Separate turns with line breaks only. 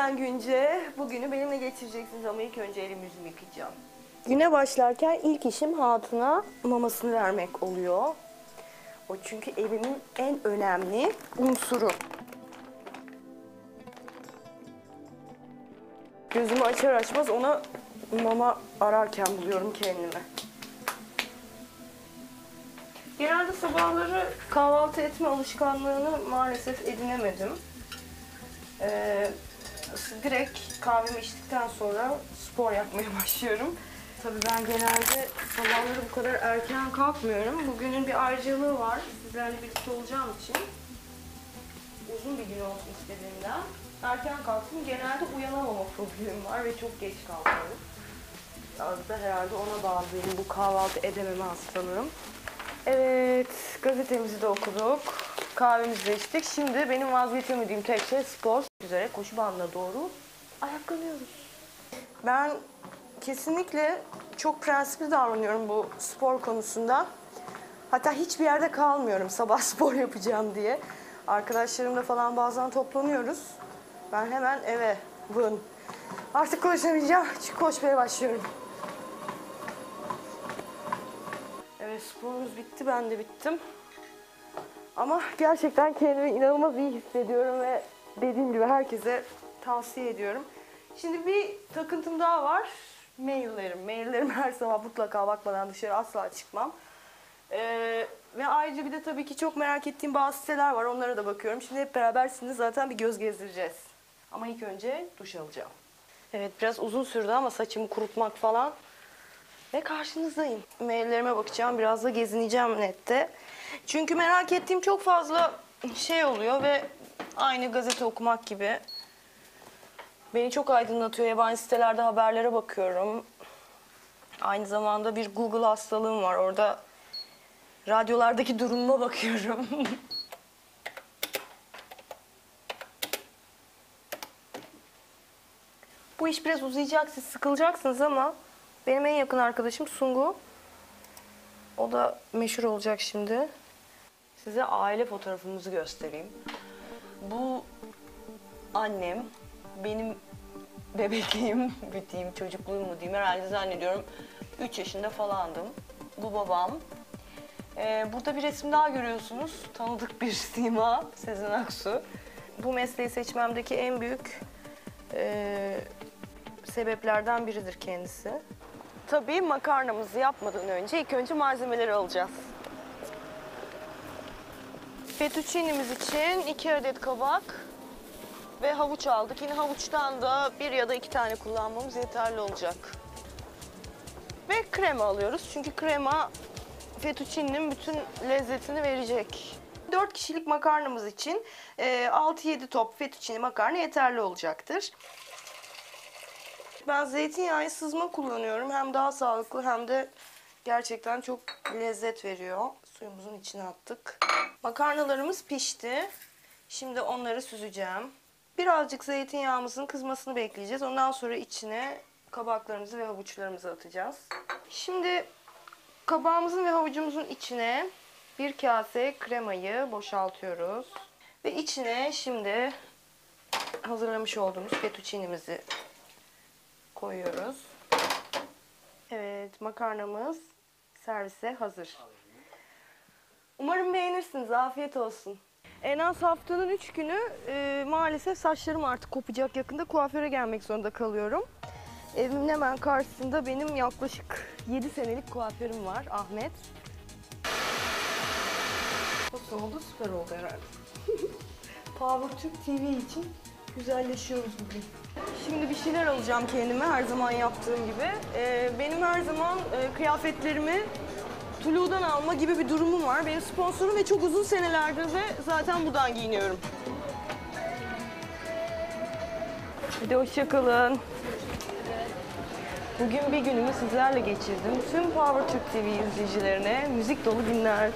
ben Günce. Bugünü benimle geçireceksiniz ama ilk önce elimi yüzümü yıkayacağım. Güne başlarken ilk işim hatuna mamasını vermek oluyor. O çünkü evimin en önemli unsuru. Gözümü açar açmaz ona mama ararken buluyorum kendimi. Genelde sabahları kahvaltı etme alışkanlığını maalesef edinemedim. Ee, direkt kahvemi içtikten sonra spor yapmaya başlıyorum. Tabii ben genelde sabahları bu kadar erken kalkmıyorum. Bugünün bir ayrıcalığı var. Sizlerle birlikte olacağım için uzun bir gün olsun istediğimden erken kalktım. Genelde uyanamama problemim var ve çok geç kalkıyorum. Az da herhalde ona bağlı benim bu kahvaltı edememe hastalığım. Evet, gazetemizi de okuduk. Kahvemizi içtik. Şimdi benim vazgeçemediğim tek şey spor. Üzere koşu bandına doğru ayaklanıyoruz. Ben kesinlikle çok prensipli davranıyorum bu spor konusunda. Hatta hiçbir yerde kalmıyorum sabah spor yapacağım diye. Arkadaşlarımla falan bazen toplanıyoruz. Ben hemen eve vın. Artık koşamayacağım. Çünkü koşmaya başlıyorum. Evet sporumuz bitti. Ben de bittim. Ama gerçekten kendimi inanılmaz iyi hissediyorum ve dediğim gibi herkese tavsiye ediyorum. Şimdi bir takıntım daha var. Maillerim. Maillerim her sabah mutlaka bakmadan dışarı asla çıkmam. Ee, ve ayrıca bir de tabii ki çok merak ettiğim bazı siteler var. Onlara da bakıyorum. Şimdi hep beraber sizinle zaten bir göz gezdireceğiz. Ama ilk önce duş alacağım. Evet biraz uzun sürdü ama saçımı kurutmak falan. Ve karşınızdayım. Maillerime bakacağım. Biraz da gezineceğim nette. Çünkü merak ettiğim çok fazla şey oluyor ve aynı gazete okumak gibi. Beni çok aydınlatıyor. Yabancı sitelerde haberlere bakıyorum. Aynı zamanda bir Google hastalığım var. Orada radyolardaki durumuma bakıyorum. Bu iş biraz uzayacak, siz sıkılacaksınız ama benim en yakın arkadaşım Sungu. O da meşhur olacak şimdi. Size aile fotoğrafımızı göstereyim. Bu annem, benim bebekliğim diyeyim, çocukluğum mu diyeyim herhalde zannediyorum 3 yaşında falandım. Bu babam. Ee, burada bir resim daha görüyorsunuz. Tanıdık bir sima, Sezen Aksu. Bu mesleği seçmemdeki en büyük e, sebeplerden biridir kendisi. Tabii makarnamızı yapmadan önce ilk önce malzemeleri alacağız. Fettuccine'miz için iki adet kabak ve havuç aldık. Yine havuçtan da bir ya da iki tane kullanmamız yeterli olacak. Ve krema alıyoruz. Çünkü krema fettuccine'nin bütün lezzetini verecek. 4 kişilik makarnamız için e, 6-7 top fettuccine makarna yeterli olacaktır. Ben zeytinyağı sızma kullanıyorum. Hem daha sağlıklı hem de gerçekten çok lezzet veriyor. Suyumuzun içine attık. Makarnalarımız pişti. Şimdi onları süzeceğim. Birazcık zeytinyağımızın kızmasını bekleyeceğiz. Ondan sonra içine kabaklarımızı ve havuçlarımızı atacağız. Şimdi kabağımızın ve havucumuzun içine bir kase kremayı boşaltıyoruz. Ve içine şimdi hazırlamış olduğumuz fettuccine'mizi koyuyoruz. Evet, makarnamız servise hazır. Umarım beğenirsiniz. Afiyet olsun. En az haftanın 3 günü e, maalesef saçlarım artık kopacak yakında kuaföre gelmek zorunda kalıyorum. Evimin hemen karşısında benim yaklaşık 7 senelik kuaförüm var Ahmet. Nasıl oldu? Süper oldu herhalde. Power Türk TV için güzelleşiyoruz bugün. Şimdi bir şeyler alacağım kendime her zaman yaptığım gibi. Ee, benim her zaman e, kıyafetlerimi Tulu'dan alma gibi bir durumum var. Benim sponsorum ve çok uzun senelerdir de zaten buradan giyiniyorum. Hadi hoşçakalın. Bugün bir günümü sizlerle geçirdim. Tüm Power Türk TV izleyicilerine müzik dolu günler.